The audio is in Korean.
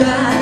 날